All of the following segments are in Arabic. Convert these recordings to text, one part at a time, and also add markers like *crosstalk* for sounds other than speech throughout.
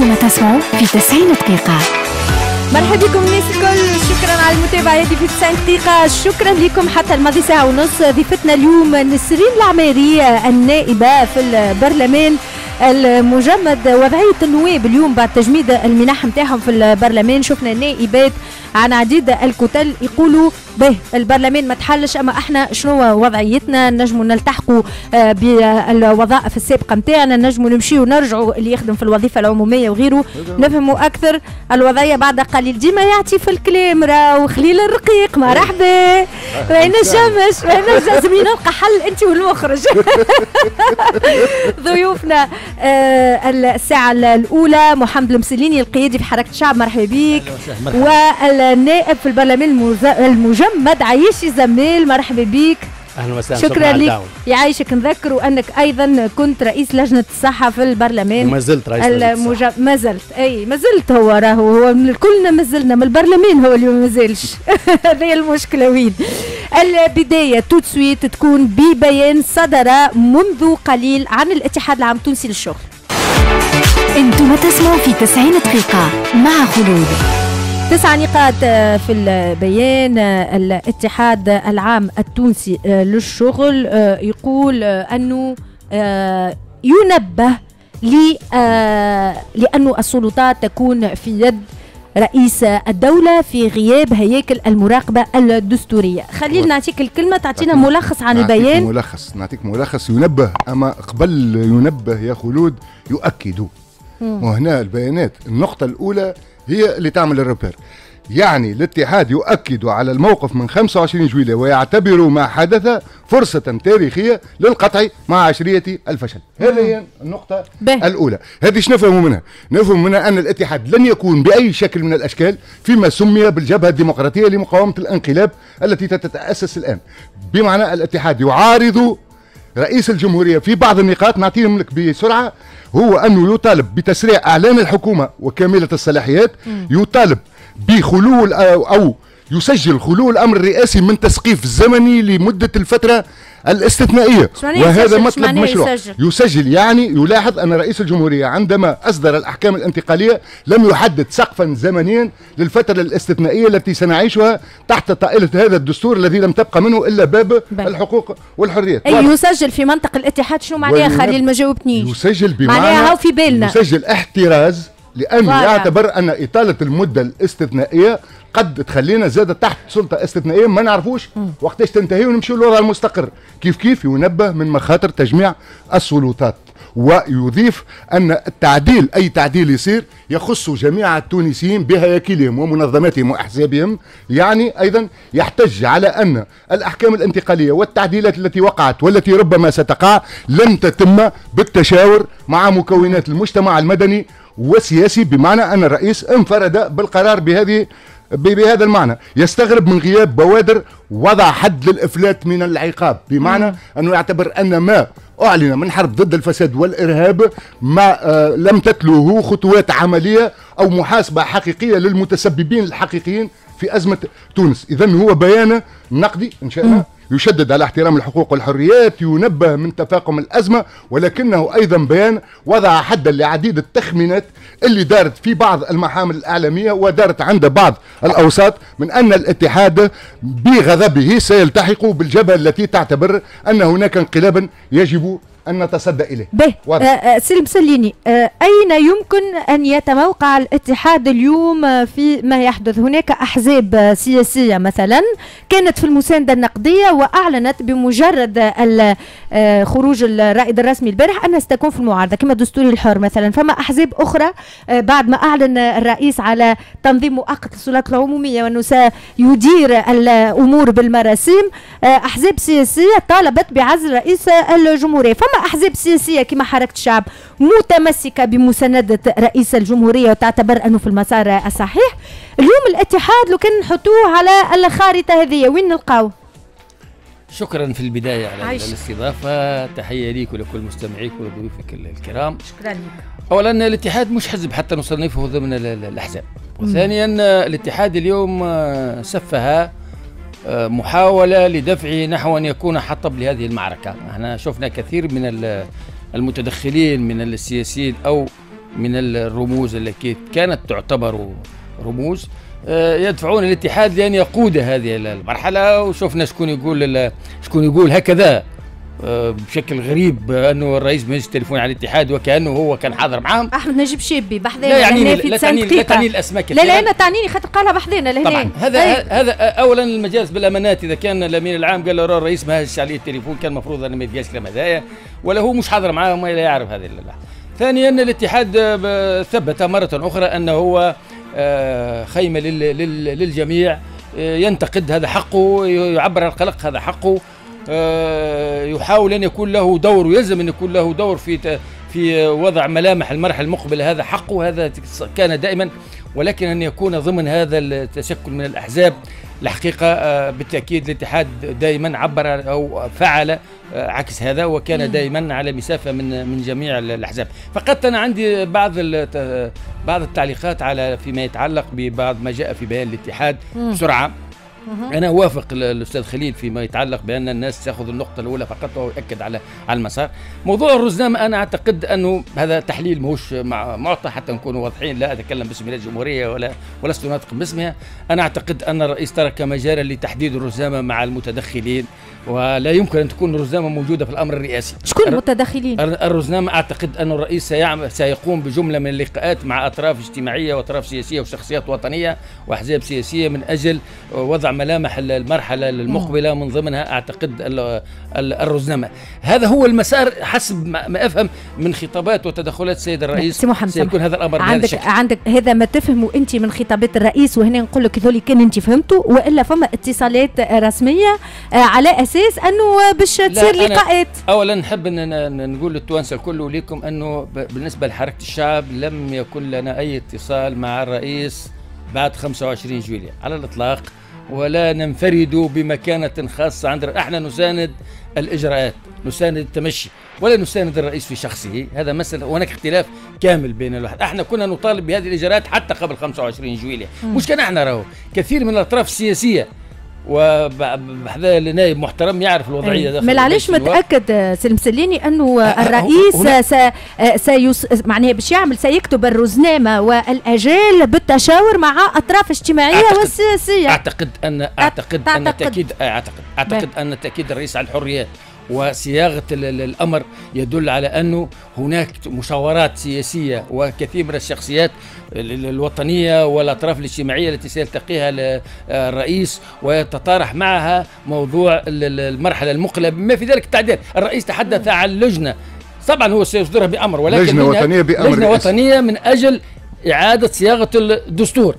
أنتم تسمعوا في 90 دقيقة. مرحبا بكم الناس الكل. شكرا على المتابعة هذه في 90 دقيقة. شكرا لكم حتى الماضي ساعة ونص ضيفتنا اليوم نسرين العماري النائبة في البرلمان المجمد وضعية النواب اليوم بعد تجميد المنح نتاعهم في البرلمان. شفنا نائبات عن عديد الكتل يقولوا به البرلمان ما تحلش. أما إحنا شنو وضعيتنا؟ نجموا نلتحقوا آه، بالوظائف السابقه نتاعنا نجموا نمشيو نرجعوا اللي يخدم في الوظيفة العمومية وغيره. نفهموا أكثر. الوضعية بعد قليل. ديما يعطي في الكلام راهو خليل الرقيق. مرحبا. وين الشمس وين زميل نلقى حل أنت والمخرج *laughs* ضيوفنا آه الساعة الأولى. محمد المسليني القيادي في حركة الشعب. مرحبا بك والنائب في البرلمان المجمد عياشي زمال مرحبا بك أهلا وسهلا شكرا لك يعيشك نذكروا أنك أيضا كنت رئيس لجنة الصحة في البرلمان. وما زلت رئيس لجنة الصحة. ما زلت. أي ما زلت هو راهو. هو من كلنا ما زلنا من البرلمان هو اللي ما زالش *laughs* هذه المشكلة. وين؟ البداية tout de suite تكون ببيان صدر منذ قليل عن الاتحاد العام التونسي للشغل. أنتم تسمعوا في 90 دقيقة مع خلود. تسع نقاط آه، في البيان آه، الاتحاد العام التونسي آه، للشغل يقول أنه ينبه لأن السلطات تكون في يد رئيس الدولة في غياب هياكل المراقبة الدستورية. خلينا نعطيك الكلمة تعطينا ملخص عن البيان. ملخص نعطيك ملخص. ينبه أما قبل ينبه يا خلود يؤكد. وهنا البيانات. النقطة الأولى هي اللي تعمل الريبير. يعني الاتحاد يؤكد على الموقف من 25 جويلية ويعتبر ما حدث فرصة تاريخية للقطع مع عشرية الفشل هذه هي النقطة به. الأولى. هذه إيش نفهم منها؟ نفهم منها أن الاتحاد لن يكون بأي شكل من الأشكال فيما سمي بالجبهة الديمقراطية لمقاومة الانقلاب التي تتأسس الآن. بمعنى الاتحاد يعارض رئيس الجمهورية في بعض النقاط نعطيهم لك بسرعة هو أنه يطالب بتسريع أعلان الحكومة وكاملة الصلاحيات يطالب بخلو أو يسجل خلو الأمر الرئاسي من تسقيف زمني لمدة الفترة الاستثنائية. وهذا مطلب مشروع. يسجل. يسجل يعني يلاحظ أن رئيس الجمهورية عندما أصدر الأحكام الانتقالية لم يحدد سقفا زمنيا للفترة الاستثنائية التي سنعيشها تحت طائلة هذا الدستور الذي لم تبقى منه إلا باب بل. الحقوق والحريات. أي يسجل في منطق الاتحاد؟ شنو معناها؟ خليل ما جاوبتنيش. يسجل بمعنى معناها في بالنا. يسجل احتراز لأنه يعتبر أن إطالة المدة الاستثنائية قد تخلينا زاد تحت سلطة استثنائية ما نعرفوش. وقتاش تنتهي ونمشي للوضع المستقر. كيف كيف ينبه من مخاطر تجميع السلطات. ويضيف أن التعديل أي تعديل يصير يخص جميع التونسيين بهياكلهم ومنظماتهم وأحزابهم. يعني أيضا يحتج على أن الأحكام الانتقالية والتعديلات التي وقعت والتي ربما ستقع لن تتم بالتشاور مع مكونات المجتمع المدني والسياسي بمعنى أن الرئيس انفرد بالقرار بهذه بهذا المعنى. يستغرب من غياب بوادر وضع حد للإفلات من العقاب. بمعنى أنه يعتبر أن ما أعلن من حرب ضد الفساد والإرهاب ما آه لم تتلوه خطوات عملية أو محاسبة حقيقية للمتسببين الحقيقيين في أزمة تونس. إذا هو بيان نقدي إن شاء الله يشدد على احترام الحقوق والحريات ينبه من تفاقم الأزمة ولكنه أيضا بيان وضع حدا لعديد التخمينات اللي دارت في بعض المحامل الإعلامية ودارت عند بعض الأوساط من أن الاتحاد بغضبه سيلتحق بالجبهة التي تعتبر أن هناك انقلابا يجب أن نتصدى إليه. به آه آه سلم سليني آه أين يمكن أن يتموقع الاتحاد اليوم في ما يحدث؟ هناك أحزاب سياسية مثلا كانت في المساندة النقدية وأعلنت بمجرد خروج الرائد الرسمي البارح أنها ستكون في المعارضة كما الدستوري الحر مثلا. فما أحزاب أخرى بعد ما أعلن الرئيس على تنظيم مؤقت للسلطات العمومية وأنه سيدير الأمور بالمراسيم أحزاب سياسية طالبت بعزل رئيس الجمهورية. فما أحزاب سياسية كما حركه الشعب متمسكة بمساندة رئيس الجمهورية وتعتبر أنه في المسار الصحيح. اليوم الاتحاد لو كان نحطوه على الخارطه هذه وين نلقاو؟ شكرا في البداية على عايش. الاستضافة. تحية ليك ولكل مستمعيك وضيوفك الكرام. شكرا لك. أولا الاتحاد مش حزب حتى نصنفه ضمن الأحزاب. وثانيا الاتحاد اليوم سفها محاولة لدفعه نحو أن يكون حطب لهذه المعركة. إحنا شفنا كثير من المتدخلين من السياسيين أو من الرموز التي كانت تعتبر رموز آه، يدفعون الاتحاد لأن يقود هذه المرحلة وشفنا شكون يقول شكون يقول هكذا. بشكل غريب أنه الرئيس ما يجيش تليفون على الاتحاد وكأنه هو كان حاضر معاهم. أحمد نجيب شيبي بحذانا لا يعني لا تعني لا تعني الاسماء كثيرا لا لا أنا تعنيني خاطر قالها بحذانا لهنا. طبعا هذا هذا اولا المجالس بالأمانات. إذا كان الامين العام قال له الرئيس ما هزش عليه التليفون كان المفروض أنه ما يديش كلام هذايا ولا هو مش حاضر معاهم ولا يعرف هذه ثانيا الاتحاد ثبت مرة أخرى أنه هو آه، خيمة للجميع آه، ينتقد هذا حقه يعبر عن القلق هذا حقه آه، يحاول أن يكون له دور ويلزم أن يكون له دور في في وضع ملامح المرحله المقبله هذا حقه هذا كان دائما ولكن أن يكون ضمن هذا التشكل من الأحزاب. الحقيقة آه، بالتأكيد الاتحاد دائما عبر أو فعل آه، عكس هذا وكان دائما على مسافة من من جميع الأحزاب. فقط أنا عندي بعض بعض التعليقات على فيما يتعلق ببعض ما جاء في بيان الاتحاد بسرعة. أنا أوافق الأستاذ خليل فيما يتعلق بأن الناس تأخذ النقطة الأولى فقط وهو ياكد على على المسار. موضوع الرزنامه أنا أعتقد أنه هذا تحليل ماهوش معطى حتى نكون واضحين. لا أتكلم باسم الجمهورية ولا ولست ناطق باسمها. أنا أعتقد أن الرئيس ترك مجالا لتحديد الرزنامه مع المتدخلين ولا يمكن أن تكون الرزنامه موجودة في الأمر الرئاسي. شكون المتدخلين؟ الرزنامه أعتقد أن الرئيس سيعمل سيقوم بجملة من اللقاءات مع أطراف اجتماعية وأطراف سياسية وشخصيات وطنية وأحزاب سياسية من أجل وضع ملامح المرحلة المقبلة من ضمنها أعتقد الرزنامه هذا هو المسار حسب ما أفهم من خطابات وتدخلات السيد الرئيس. سيكون هذا الأمر عندك بهذا عندك هذا ما تفهمه أنت من خطابات الرئيس وهنا نقول لك ذولي كان أنت فهمته وإلا فما اتصالات رسمية آه، على أساس أنه باش تصير لقاءات. اولا نحب نقول للتوانسة الكل وليكم أنه بالنسبة لحركة الشعب لم يكن لنا أي اتصال مع الرئيس بعد 25 جويلية. على الإطلاق ولا ننفرد بمكانة خاصة عندنا إحنا نساند الإجراءات نساند التمشي ولا نساند الرئيس في شخصه. هذا مسألة وهناك اختلاف كامل بين الواحد. إحنا كنا نطالب بهذه الإجراءات حتى قبل 25 جويلية. مش كان إحنا راهو. كثير من الأطراف السياسية وبحذا نائب محترم يعرف الوضعية داخل ما علاش متأكد سلم سليني أنه الرئيس س سيس معناها باش يعمل سيكتب الرزنامة والاجال بالتشاور مع أطراف اجتماعية أعتقد والسياسية. أعتقد ان أعتقد أن تاكيد اعتقد أعتقد أن تأكيد الرئيس على الحريات. وصياغة الأمر يدل على انه هناك مشاورات سياسية وكثير من الشخصيات الوطنية والأطراف الاجتماعية التي سيلتقيها الرئيس ويتطارح معها موضوع المرحلة المقبله بما في ذلك التعديل. الرئيس تحدث عن لجنة. طبعا هو سيصدرها بأمر ولكن لجنة وطنية بأمر لجنة وطنية من أجل إعادة صياغة الدستور.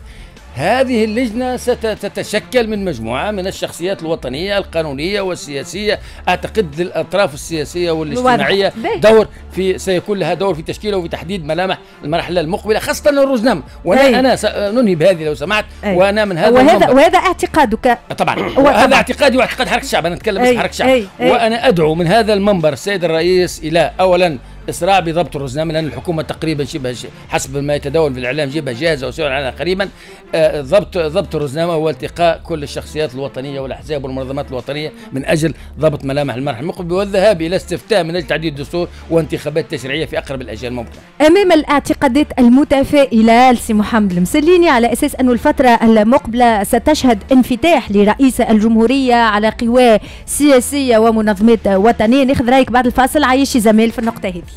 هذه اللجنة ستتشكل من مجموعة من الشخصيات الوطنية القانونية والسياسية. أعتقد للأطراف السياسية والاجتماعية دور في سيكون لها دور في تشكيله وفي تحديد ملامح المرحلة المقبلة خاصة الرزنام. وأنا. أنا سننهي بهذه لو سمحت. أي. وأنا من هذا وهذا. وهذا اعتقادك؟ طبعا. وهذا اعتقادي واعتقاد حركة الشعب أنا أتكلم بس حركة الشعب وأنا أدعو من هذا المنبر السيد الرئيس إلى أولا اسراع بضبط الرزنامة لأن الحكومة تقريبا شبه حسب ما يتداول في الإعلام شبه جاهزة وسيعلن عنها قريبا آه، ضبط ضبط الرزنامة هو التقاء كل الشخصيات الوطنية والأحزاب والمنظمات الوطنية من أجل ضبط ملامح المرحله المقبله والذهاب إلى استفتاء من أجل تعديل الدستور وانتخابات تشريعية في أقرب الاجال الممكنه. أمام الاعتقادات المتفائله لسي محمد المسليني على أساس انه الفترة المقبلة ستشهد انفتاح لرئيس الجمهورية على قوى سياسية ومنظمات وطنية ناخذ رأيك بعد الفاصل عياشي زمال في النقطة هذه.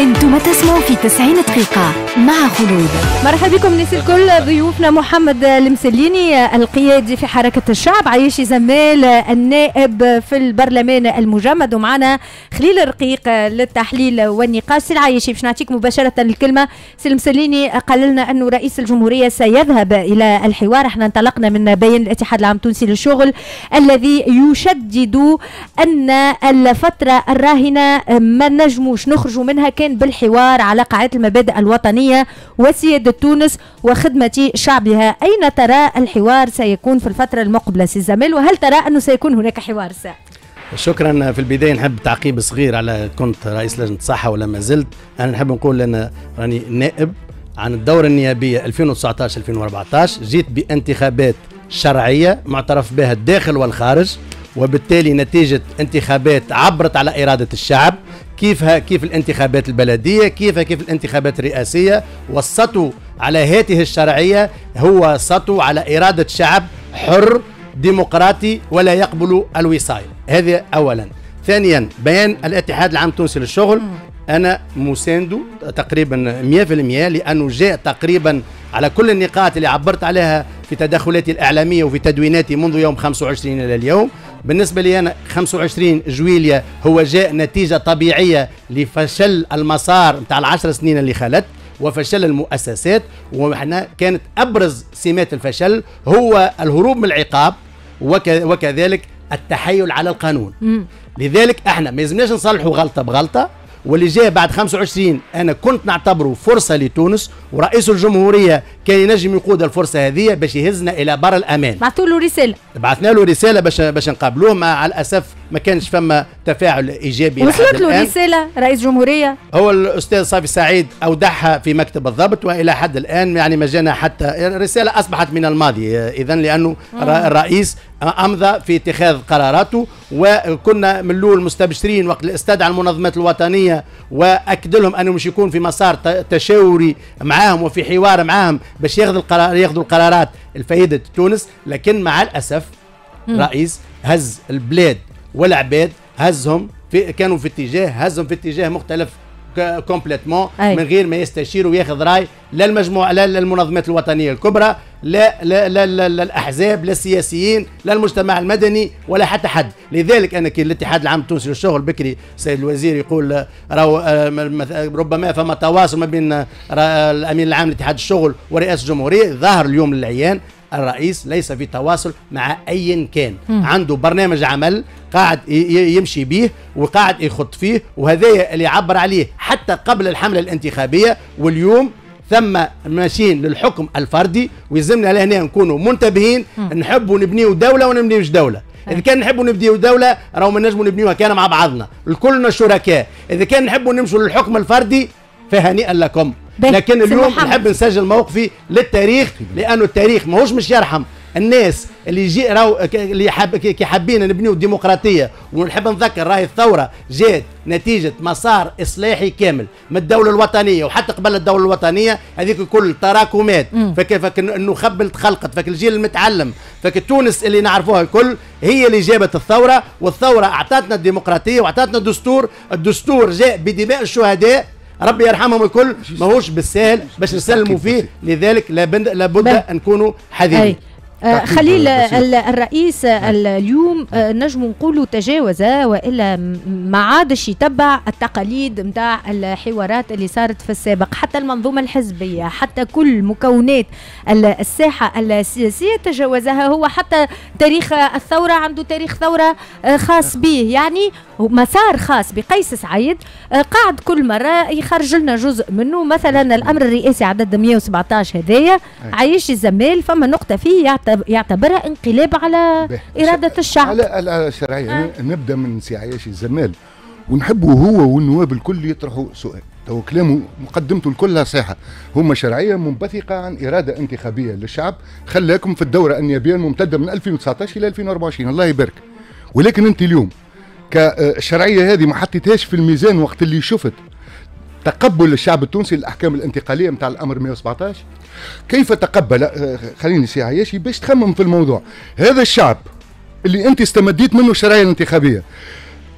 أنتم تسمعوا في 90 دقيقة مع خلود. مرحبا بكم ناس الكل ضيوفنا محمد المسليني القيادي في حركة الشعب عياشي زمال النائب في البرلمان المجمد. ومعنا خليل الرقيق للتحليل والنقاش. سي العياشي باش نعطيك مباشرة الكلمة. سي المسليني قال لنا أنه رئيس الجمهورية سيذهب إلى الحوار. إحنا انطلقنا من بيان الاتحاد العام التونسي للشغل الذي يشدد أن الفترة الراهنة ما نجموش نخرجوا منها. كان بالحوار على قاعدة المبادئ الوطنية وسيادة تونس وخدمة شعبها. أين ترى الحوار سيكون في الفترة المقبلة سي زميل وهل ترى أنه سيكون هناك حوار ساعة شكرا في البداية نحب تعقيب صغير على كنت رئيس لجنة الصحة ولا ما زلت. أنا نحب نقول أنا راني نائب عن الدورة النيابية 2019 2014 جيت بانتخابات شرعية معترف بها الداخل والخارج وبالتالي نتيجة انتخابات عبرت على إرادة الشعب. كيفها كيف الانتخابات البلدية كيفها كيف الانتخابات الرئاسية. والسطو على هاته الشرعية هو سطو على إرادة شعب حر ديمقراطي ولا يقبل الوصايه هذا اولا. ثانيا بيان الاتحاد العام التونسي للشغل. أنا مسانده تقريبا 100% لأنه جاء تقريبا على كل النقاط اللي عبرت عليها في تدخلاتي الإعلامية وفي تدويناتي منذ يوم 25 إلى اليوم. بالنسبة لي أنا 25 جويليا هو جاء نتيجة طبيعية لفشل المسار نتاع العشر سنين اللي خلت وفشل المؤسسات وحنا كانت أبرز سمات الفشل هو الهروب من العقاب وكذلك التحايل على القانون. لذلك إحنا ما يلزمناش نصلحوا غلطة بغلطة واللي جاء بعد 25 أنا كنت نعتبره فرصة لتونس ورئيس الجمهورية كان ينجم يقود الفرصة هذه باش يهزنا إلى بر الأمان. بعثوا له رسالة. بعثنا له رسالة باش باش نقابلوه مع الأسف ما كانش فما تفاعل إيجابي وصلت له رسالة رئيس جمهورية؟ هو الأستاذ صافي سعيد أودعها في مكتب الضبط وإلى حد الآن يعني ما جانا حتى الرساله أصبحت من الماضي اذا لأنه آه. الرئيس امضى في اتخاذ قراراته وكنا من الأول مستبشرين وقت استدعى المنظمات الوطنية واكد لهم انه مش يكون في مسار تشاوري معاهم وفي حوار معاهم باش ياخذ القرار ياخذوا القرارات الفائدة تونس لكن مع الأسف م. رئيس هز البلاد والعباد هزهم في كانوا في اتجاه هزهم في اتجاه مختلف complètement من غير ما يستشير وياخذ رأي لا المجموعة لا المنظمات الوطنية الكبرى لا لا لا, لا, لا الأحزاب لا السياسيين لا المجتمع المدني ولا حتى حد. لذلك أنا كي الاتحاد العام التونسي للشغل بكري سيد الوزير يقول راهو ربما فما تواصل ما بين الأمين العام لاتحاد الشغل ورئاسة الجمهورية. ظهر اليوم للعيان الرئيس ليس في تواصل مع أي كان. م. عنده برنامج عمل قاعد يمشي به وقاعد يخط فيه وهذا اللي يعبر عليه حتى قبل الحملة الانتخابية واليوم ثم ماشيين للحكم الفردي ويلزمنا لهنا نكونوا منتبهين نحبوا نبنيو دولة ولا نبنيوش دولة. إذا كان نحبوا نبنيو دولة راهو ما نجموا نبنيوها كان مع بعضنا. الكلنا شركاء. إذا كان نحبوا نمشوا للحكم الفردي فهنيئا لكم. لكن اليوم نحب نسجل موقفي للتاريخ لأنه التاريخ ماهوش مش يرحم. الناس اللي يجي راهو اللي حاب كي حابين نبنيو الديمقراطية ونحب نذكر راهي الثورة جات نتيجة مسار إصلاحي كامل من الدولة الوطنية وحتى قبل الدولة الوطنية هذيك كل تراكمات. فك فك إنه خبل تخلقت فك الجيل المتعلم فك تونس اللي نعرفوها الكل هي اللي جابت الثورة والثورة أعطتنا الديمقراطية وأعطتنا الدستور. الدستور جاء بدماء الشهداء ربي يرحمهم الكل ماهوش بالسهل باش نسلموا فيه. لذلك لابد لابد أن نكونوا حذرين. خليل الرئيس اليوم آه، نجم نقولوا تجاوز وإلا ما عادش يتبع التقاليد نتاع الحوارات اللي صارت في السابق حتى المنظومة الحزبية حتى كل مكونات الساحة السياسية تجاوزها هو حتى تاريخ الثورة عنده تاريخ ثورة آه، خاص به. يعني مسار خاص بقيس سعيد قاعد كل مرة يخرج لنا جزء منه. مثلا الأمر الرئاسي عدد 117 هذايا عايش الزمال فما نقطة فيه يعتبرها انقلاب على إرادة الشعب. على الشرعية آه. نبدأ من سي عياشي الزمال. ونحبه هو والنواب الكل يطرحوا سؤال. تو كلامه مقدمته الكلها صحيحة. هم شرعية منبثقة عن إرادة انتخابية للشعب. خلاكم في الدورة النيابية الممتدة من 2019 إلى 2024 الله يبارك. ولكن أنت اليوم كشرعية هذه ما حطيتهاش في الميزان وقت اللي شفت. تقبل الشعب التونسي للأحكام الانتقالية نتاع الأمر 117 كيف تقبل؟ آه، خليني سي عياشي باش تخمم في الموضوع. هذا الشعب اللي أنت استمديت منه الشرعيه الانتخابية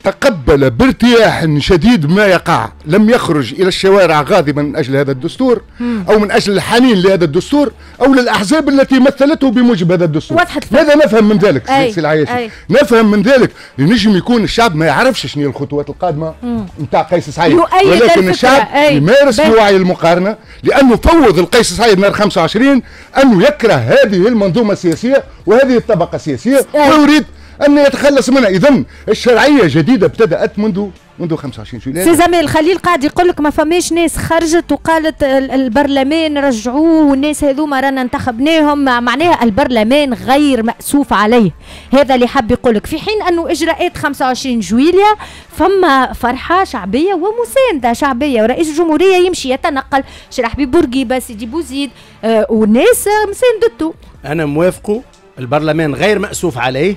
تقبل بارتياح شديد ما يقع. لم يخرج إلى الشوارع غاضبا من أجل هذا الدستور أو من أجل الحنين لهذا الدستور أو للأحزاب التي مثلته بموجب هذا الدستور. ماذا نفهم من ذلك سي العياشي نفهم من ذلك ينجم يكون الشعب ما يعرفش شنو الخطوات القادمة. نتاع قيس سعيد. ولكن الشعب يمارس في وعي المقارنة لأنه فوض القيس سعيد نهار 25 أنه يكره هذه المنظومة السياسية وهذه الطبقة السياسية ويريد أن يتخلص منها. إذا الشرعية جديدة ابتدأت منذ منذ 25 جويلية سي زميل الخليل قاعد يقول لك ما فماش ناس خرجت وقالت البرلمان رجعوه والناس هذوما رانا انتخبناهم. معناها البرلمان غير مأسوف عليه. هذا اللي حاب يقول لك. في حين أنه إجراءات 25 جويلية فما فرحة شعبية ومساندة شعبية. ورئيس الجمهورية يمشي يتنقل. شرح ببورقيبة سيدي بوزيد آه والناس مساندته. أنا موافقه. البرلمان غير مأسوف عليه.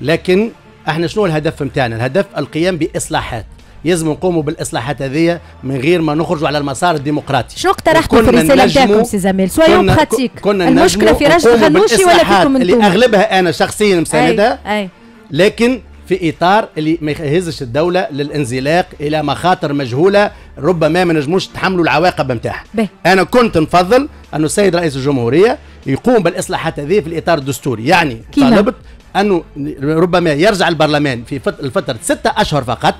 لكن إحنا شنو الهدف متاعنا؟ الهدف القيام بإصلاحات. يلزم نقوموا بالإصلاحات هذه من غير ما نخرجوا على المسار الديمقراطي. شنو اقترحتوا في الرساله نتاعكم سي زمال؟ soyons pratiques كنا المشكلة في راشد الغنوشي ولا فيكم أنتم؟ اللي أغلبها أنا شخصيا مساندها أي. أي. لكن في إطار اللي ما يهزش الدولة للانزلاق إلى مخاطر مجهولة ربما ما نجموش تحملوا العواقب نتاعها أنا كنت نفضل انه السيد رئيس الجمهورية يقوم بالإصلاحات هذه في الإطار الدستوري. يعني طالبت أنه ربما يرجع البرلمان في الفترة ستة أشهر فقط.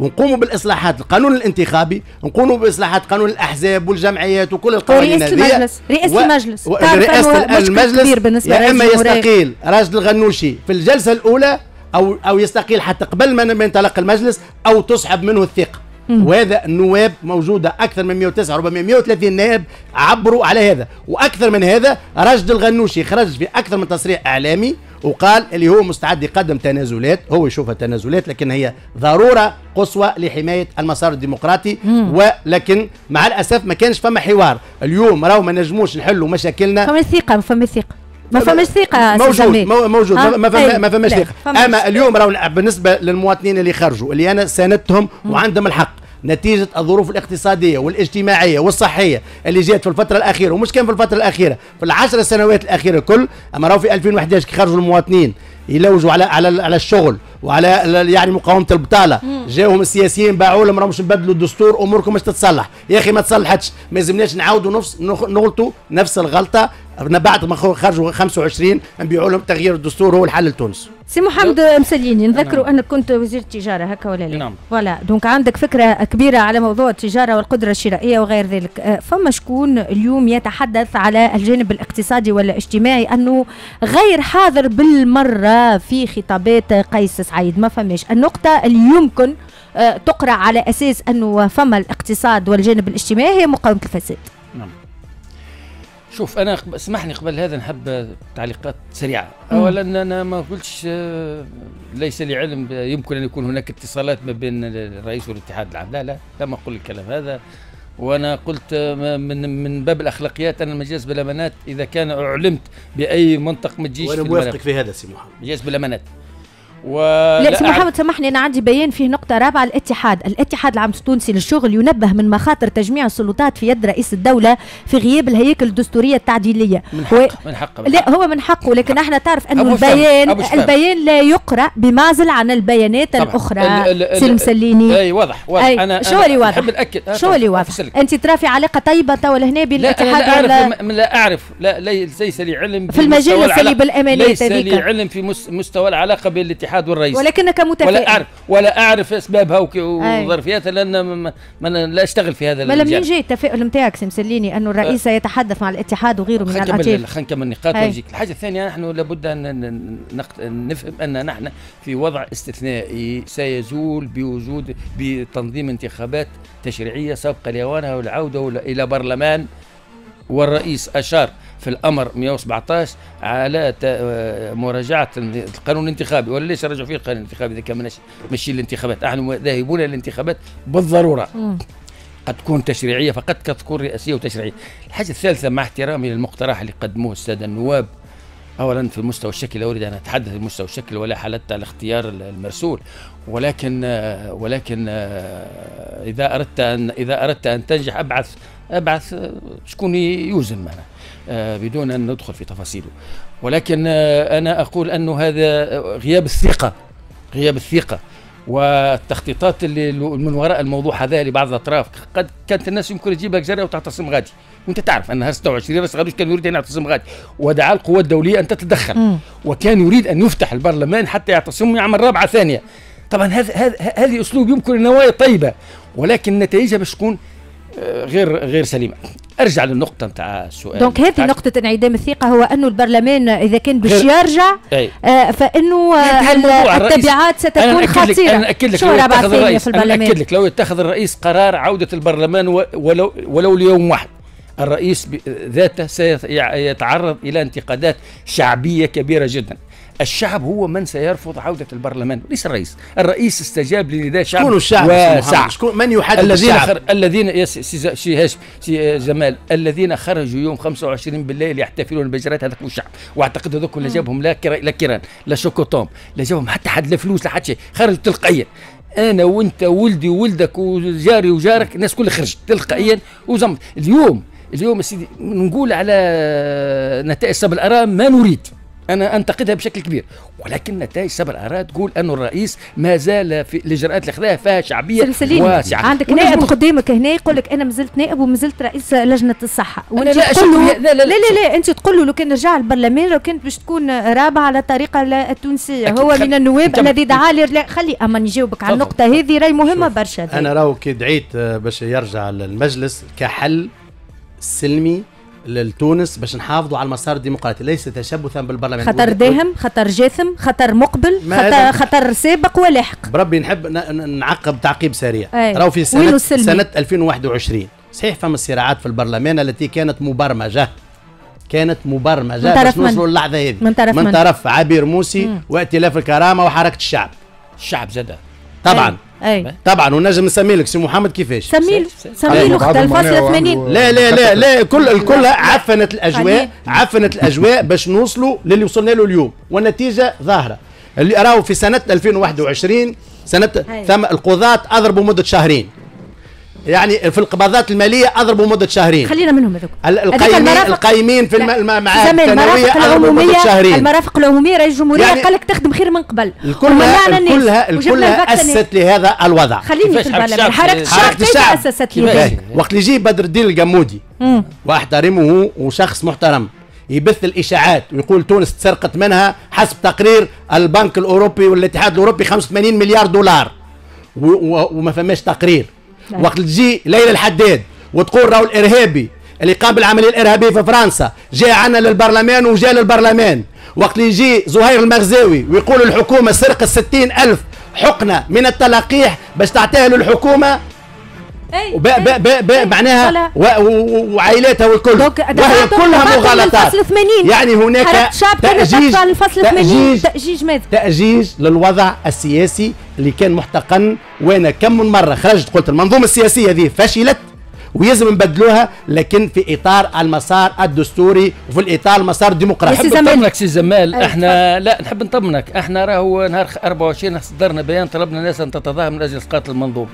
ونقوموا بالإصلاحات القانون الانتخابي نقوموا بإصلاحات قانون الأحزاب والجمعيات وكل القوانين رئيس المجلس رئيس و... المجلس. رئاسه المجلس يا إما يستقيل راشد الغنوشي في الجلسة الأولى أو أو يستقيل حتى قبل ما ينطلق المجلس أو تسحب منه الثقة. وهذا النواب موجودة أكثر من 109 ربما 130 نائب عبروا على هذا. وأكثر من هذا راشد الغنوشي خرج في أكثر من تصريح إعلامي وقال اللي هو مستعد يقدم تنازلات هو يشوفها تنازلات لكن هي ضرورة قصوى لحماية المسار الديمقراطي. ولكن مع الأسف ما كانش فما حوار. اليوم راهو ما نجموش نحلوا مشاكلنا. فما ثقة فما ثقة ما فماش ثقه موجود موجود. ما فما ما فماش ثقه أما اليوم راهو بالنسبة للمواطنين اللي خرجوا اللي أنا ساندتهم وعندهم الحق. نتيجة الظروف الاقتصادية والاجتماعية والصحية اللي جات في الفترة الأخيرة ومش كان في الفترة الأخيرة في العشر سنوات الأخيرة كل أما راهو في 2011 كي خرجوا المواطنين يلوجوا على على على الشغل وعلى يعني مقاومة البطالة. جاوهم السياسيين باعوا لهم راهمش نبدلوا الدستور أموركم مش تتصلح. يا أخي ما تصلحتش ما يلزمناش نعاودوا نفس نغلطوا نفس الغلطة. بعد ما خرجوا 25 نبيعوا لهم تغيير الدستور هو الحل لتونس. سي محمد مسليني نذكروا نعم. أنك كنت وزير التجارة هكا ولا لا؟ نعم. voilà donc عندك فكرة كبيرة على موضوع التجارة والقدرة الشرائية وغير ذلك. أه، فما شكون اليوم يتحدث على الجانب الاقتصادي والاجتماعي أنه غير حاضر بالمرة في خطابات قيس سعيد؟ ما فماش. النقطة اللي يمكن أه، تقرأ على أساس أنه فما الاقتصاد والجانب الاجتماعي هي مقاومة الفساد. نعم شوف أنا اسمح لي قبل هذا نحب تعليقات سريعة. اولا أنا ما قلتش آه، ليس لي علم يمكن أن يكون هناك اتصالات ما بين الرئيس والاتحاد العام. لا لا لم أقل الكلام هذا. وأنا قلت آه، من من باب الأخلاقيات أنا المجلس بالامانات إذا كان أعلمت بأي منطق ما تجيش وأنا موافقك في هذا سي محمد. مجلس بالامانات و لا سي محمد سامحني أنا عندي بيان فيه نقطة رابعة الاتحاد. الاتحاد العام التونسي للشغل ينبه من مخاطر تجميع السلطات في يد رئيس الدولة في غياب الهياكل الدستورية التعديلية. من حق و... من حق من لا هو من حقه لكن إحنا تعرف إنه البيان البيان لا يقرأ بمعزل عن البيانات طبعا. الأخرى سي المسليني أي واضح واضح. أي. أنا شو اللي واضح؟ نحب شو اللي واضح؟ أنت ترى في علاقه طيبة تو هنا بين الاتحاد لا أعرف ولا لا أعرف. لا ليس لي علم في المجال اللي بالامانات ليس لي علم في مستوى العلاقة بين الاتحاد والرئيس. ولكن كمتفائل ولا اعرف ولا أعرف أسبابها وظرفياتها لأن ما, لا أشتغل في هذا ما لم يجي التفاؤل نتاعك مسليني انه الرئيس أه. يتحدث مع الاتحاد وغيره من الاعتراف خلينا نكمل النقاط ونجيك. الحاجة الثانية نحن لابد أن نفهم أن نحن في وضع استثنائي سيزول بوجود بتنظيم انتخابات تشريعية سابقة لاوانها والعودة إلى برلمان. والرئيس أشار في الأمر 117 على مراجعة القانون الانتخابي. ولا ليش رجعوا فيه القانون الانتخابي؟ إذا كان ماشي الانتخابات. نحن ذاهبون إلى الانتخابات بالضرورة. قد تكون تشريعية فقد قد تكون رئاسية وتشريعية. الحاجة الثالثة مع احترامي للمقترح اللي قدموه السادة النواب اولا في المستوى الشكل لا أريد أن أتحدث في المستوى الشكل ولا حالت على اختيار المرسول ولكن ولكن إذا أردت أن إذا أردت أن تنجح أبعث أبعث شكون يوزن معنا بدون أن ندخل في تفاصيله. ولكن أنا أقول انه هذا غياب الثقة غياب الثقة. والتخطيطات اللي من وراء الموضوع هذا لبعض الأطراف قد كانت الناس يمكن تجيب لك جرة وتعتصم غادي. وأنت تعرف ان 26 راس غادوش كان يريد أن يعتصم غادي؟ ودعا القوى الدولية أن تتدخل. وكان يريد أن يفتح البرلمان حتى يعتصم ويعمل رابعة ثانية. طبعا هذا هذا هذه أسلوب يمكن النوايا طيبة. ولكن نتائجها باش تكون غير غير سليمه ارجع للنقطة نتاع السؤال donc هذه نقطة انعدام الثقة هو انه البرلمان إذا كان باش يرجع آه فإنه آه التبعات ستكون خطيره أنا أكد لك شو لو اتخذ الرئيس أنا أكد لك لو اتخذ الرئيس قرار عودة البرلمان ولو ولو ليوم واحد الرئيس ذاته سيتعرض إلى انتقادات شعبية كبيرة جدا. الشعب هو من سيرفض عودة البرلمان. ليس الرئيس. الرئيس استجاب لنداء شعب شكون الشعب واسع. شكون من يحدد الذين الشعب؟ خر... الذين سي هاش سي جمال الذين خرجوا يوم 25 بالليل يحتفلون بجرات هذاك الشعب. واعتقد هذوك اللي جابهم لا كرا... لا كيران لا شوكوتوم لا جابهم حتى حد لا فلوس لا حتى شيء. خرجوا تلقائيا. أنا وأنت وولدي وولدك وجاري وجارك الناس كلها خرجت تلقائيا وزمت. اليوم اليوم سيدي نقول على نتائج سب الأرام ما نريد. أنا أنتقدها بشكل كبير. ولكن نتائج سبع الاراء تقول انه الرئيس ما زال في الإجراءات اللي خذاها فيها شعبيه واسعة. عندك نائب قدامك هنا يقول لك أنا مازلت نائب ومازلت رئيس لجنة الصحة. وانت لا تقول له لا لا, لا لا لا. انت تقول له لو كان رجع البرلمان لو كنت باش تكون رابعة على الطريقة التونسية. هو من النواب الذي دعا لي خلي اما نجاوبك على النقطة هذه راهي مهمه برشا. أنا راهو كي دعيت باش يرجع للمجلس كحل سلمي لتونس باش نحافظوا على المسار الديمقراطي. ليس تشبثا بالبرلمان. خطر داهم خطر جاثم خطر مقبل خطر, خطر سابق ولاحق بربي نحب نعقب تعقيب سريع. راهو في سنة, سنة 2021 صحيح فما صراعات في البرلمان التي كانت مبرمجة. كانت مبرمجة باش نوصلوا للحظة هذه. من طرف, من طرف عبير موسي وائتلاف الكرامة وحركة الشعب. الشعب زاد طبعا. أي. طبعا ونجم نسمي لك سي محمد كيفاش؟ سمي سمي له خد الفصل 80 لا لا لا لا كل الكل عفنت الأجواء عفنت الأجواء باش نوصلوا للي وصلنا له اليوم والنتيجة ظاهرة. اللي راهو في سنة 2021 سنة ثم القضاة أضربوا مدة شهرين. يعني في القبضات المالية أضربوا مدة شهرين. خلينا منهم هذوك. القايمين القايمين في المعاهد الثانوية أضربوا مدة شهرين. المرافق العمومية رئيس الجمهورية يعني قال لك تخدم خير من قبل. كلها كلها كلها أسست لهذا الوضع. خليني في البرلمان حركة الشعب. كيف أسست لهذا. وقت اللي يجي بدر الدين الجمودي واحترمه وشخص محترم يبث الإشاعات ويقول تونس تسرقت منها حسب تقرير البنك الأوروبي والاتحاد الأوروبي 85 مليار دولار. وما فماش تقرير. وقت تجي ليلى الحداد وتقول راهو الإرهابي اللي قام بالعملية الارهابيه في فرنسا جاء عنا للبرلمان وجاء للبرلمان. وقت يجي زهير المغزاوي ويقول الحكومة سرقت ستين ألف حقنة من التلقيح باش تعطيها للحكومه معناها وعائلاتها والكل. وهي كلها مغالطات. يعني هناك تأجيج تأجيج تأجيج ماذا؟ تأجيج للوضع السياسي اللي كان محتقن. وأنا كم من مرة خرجت قلت المنظومة السياسية هذه فشلت ويلزم نبدلوها لكن في إطار المسار الدستوري وفي الإطار المسار الديمقراطي. نحب نطمنك سي زمال. إحنا لا نحب نطمنك. إحنا راهو نهار 24 صدرنا بيان طلبنا الناس أن تتظاهر من أجل إسقاط المنظومة.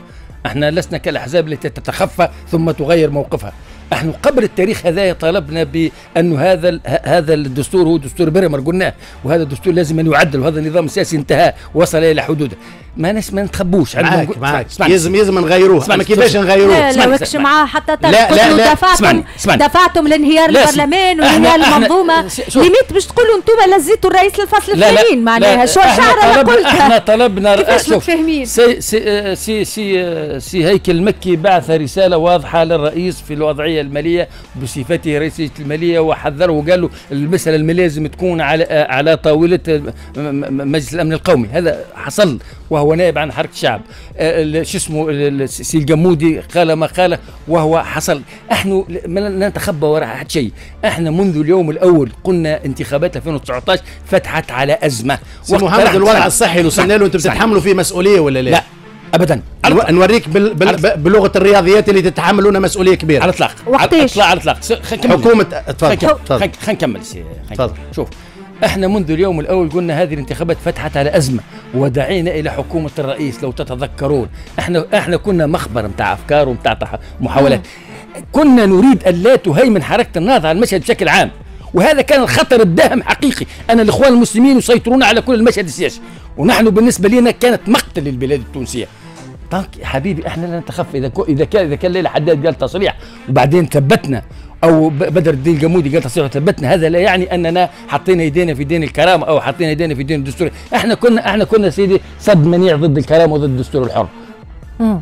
إحنا لسنا كالأحزاب التي تتخفى ثم تغير موقفها. نحن قبل التاريخ هذا طالبنا بأن هذا هذا الدستور هو دستور برمر قلناه. وهذا الدستور لازم أن يعدل وهذا النظام السياسي انتهى وصل إلى حدوده. ما ناس ما نتخبوش. معاك معاك. لازم لازم نغيروه ما كيفاش نغيروه لا لا وكش معاه حتى لا لا لا. دفعتم دفعتم لانهيار البرلمان وانهيار المنظومة. ليميت باش تقولوا أنتم لزيتوا الرئيس للفصل الثانيين معناها شو الشعر اللي قلتها. إحنا طلبنا كيفاش متفاهمين سي سي سي سي, سي هيكل المكي بعث رسالة واضحة للرئيس في الوضعية المالية بصفته رئيس المالية وحذره وقال له المسألة المالية لازم تكون على على طاولة مجلس الأمن القومي. هذا حصل. وهو نائب عن حركة الشعب آه، شو اسمه سي الجمودي قال ما قال وهو حصل. إحنا لا نتخبى وراء حد شيء. إحنا منذ اليوم الأول قلنا انتخابات 2019 فتحت على أزمة. محمد الوضع الصحي اللي وصلنا له أنتم بتتحملوا فيه مسؤولية ولا لا؟ لا ابدا. نوريك بال بال بلغة الرياضيات اللي تتحملون مسؤولية كبيرة. على الإطلاق. وقتاش على الإطلاق حكومه تفضل خلينا نكمل تفضل. شوف إحنا منذ اليوم الأول قلنا هذه الانتخابات فتحت على أزمة ودعينا إلى حكومة الرئيس. لو تتذكرون إحنا إحنا كنا مخبر نتاع أفكار ونتاع محاولات. كنا نريد أن لا تهيمن حركة النهضة على المشهد بشكل عام. وهذا كان الخطر الداهم حقيقي. ان الإخوان المسلمين يسيطرون على كل المشهد السياسي. ونحن بالنسبة لنا كانت مقتل للبلاد التونسية. طنك حبيبي إحنا لا نتخفى إذا إذا كان إذا كان ليلى حداد قال تصريح وبعدين ثبتنا. أو بدر الدين الجمودي قال تصريح وثبتنا هذا لا يعني أننا حطينا يدينا في دين الكرامة أو حطينا يدينا في دين الدستور. إحنا كنا إحنا كنا سيدي سد منيع ضد الكرامة وضد الدستور الحر. أه,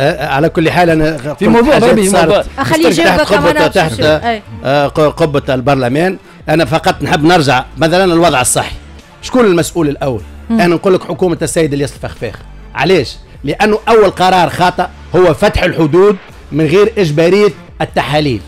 أه، على كل حال أنا في موضوع ربي خليه تحت قبة تحت آه قبة البرلمان. أنا فقط نحب نرجع مثلا الوضع الصحي. شكون المسؤول الأول؟ مم. أنا نقول لك حكومة السيد إلياس الفخفاخ علاش؟ لأنه أول قرار خاطئ هو فتح الحدود من غير إجبارية التحاليل.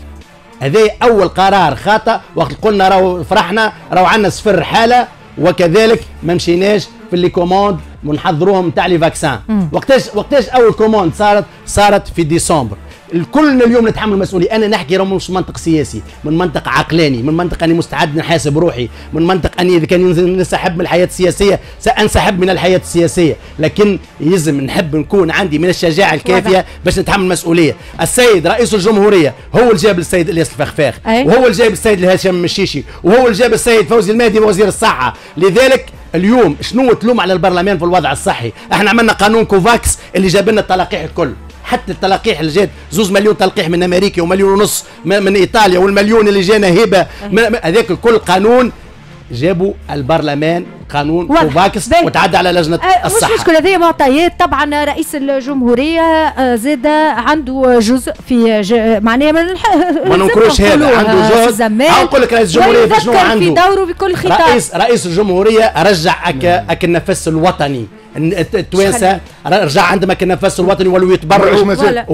هذا أول قرار خاطئ وقت قلنا راهو فرحنا راهو عندنا صفر حالة وكذلك ما مشيناش في ال les commandes ونحضروهم تاع les vaccins. وقتاش وقتاش أول commande صارت؟ صارت في ديسمبر. الكلنا اليوم نتحمل المسؤوليه أنا نحكي راه مش منطق سياسي من منطق عقلاني من منطق أني مستعد نحاسب روحي من منطق أني إذا كان ننسحب من الحياة السياسية سأنسحب من الحياة السياسية. لكن يلزم نحب نكون عندي من الشجاعة الكافية باش نتحمل المسؤولية. السيد رئيس الجمهورية هو اللي جاب السيد إلياس الفخفاخ وهو اللي جاب السيد الهاشم المشيشي وهو اللي جاب السيد فوزي المهدي وزير الصحة. لذلك اليوم شنو تلوم على البرلمان في الوضع الصحي؟ إحنا عملنا قانون كوفاكس اللي جاب لنا التلقيح الكل. حتى التلقيح اللي جات زوز مليون تلقيح من أمريكا ومليون ونص من إيطاليا والمليون اللي جانا هبة. هذاك الكل قانون جابوا البرلمان قانون كوفاكس وتعدى على لجنة أه الصحة. مش مشكلة هذه معطيات. طبعا رئيس الجمهورية آه، زاد عنده جزء في معناها ما ننكروش *laughs* هذا عنده جزء. نقول لك رئيس الجمهورية شنو عنده؟ في دوره بكل خطاب. رئيس رئيس الجمهورية رجع أك أك النفس الوطني. التوانسة. رجع عندما كان النفس الوطني ولو يتبرعوا ولا.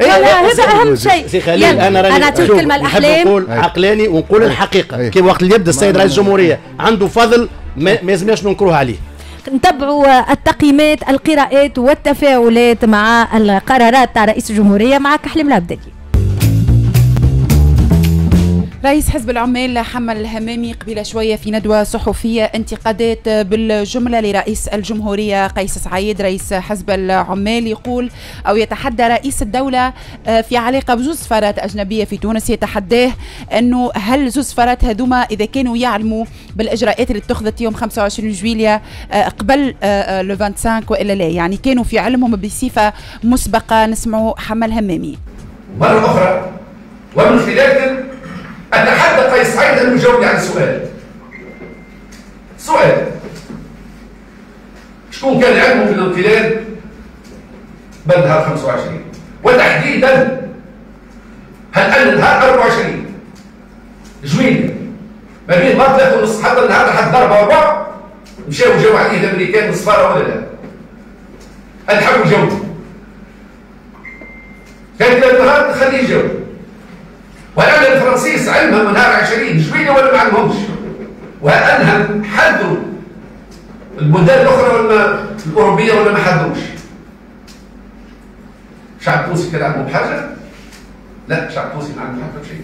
هذا أهم شيء. سي خليل أنا راني أنا اعطيك كلمه الاحلام نقول عقلاني ونقول الحقيقة. كي وقت اللي يبدا السيد رئيس الجمهورية. عنده فضل ما لازمناش ننكروه عليه. نتبعوا التقييمات القراءات والتفاعلات مع القرارات تاع رئيس الجمهورية. مع كحلم العبدلي. رئيس حزب العمال حمل الهمامي قبل شوية في ندوة صحفية انتقادات بالجملة لرئيس الجمهورية قيس سعيد. رئيس حزب العمال يقول أو يتحدى رئيس الدولة آه، في علاقة بزوز سفارات أجنبية في تونس يتحداه أنه هل زوز سفارات هذوما إذا كانوا يعلموا بالإجراءات اللي اتخذت يوم 25 جويليا آه، قبل لو 25 وإلا لا. يعني كانوا في علمهم بصفة مسبقة نسمعوا حمل همامي. مرة أخرى ومن خلال أتحدى قيس سعيد أن يجاوبني على السؤال سؤال. شكون كان علمه في الانقلاب؟ بل نهار 25 وتحديدا هل أن نهار 24 جويلية ما بين ما ثلاثة ونص حتى النهار لحد ضربة أربعة مشاو جاوا عليه الأمريكان بالسفارة ولا لا؟ هل حبوا يجاوبوا؟ كان ثلاث نهار نخليه يجاوب. ولأن الفرنسيس علمها من نهار 20 جويلة ولا ما علمهمش وأنهم حدوا البلدان الأخرى ولا الأوروبية ولا ما حدوش. شعب تونسي كان عنده بحاجة؟ لا شعب تونسي ما عنده حاجة شيء.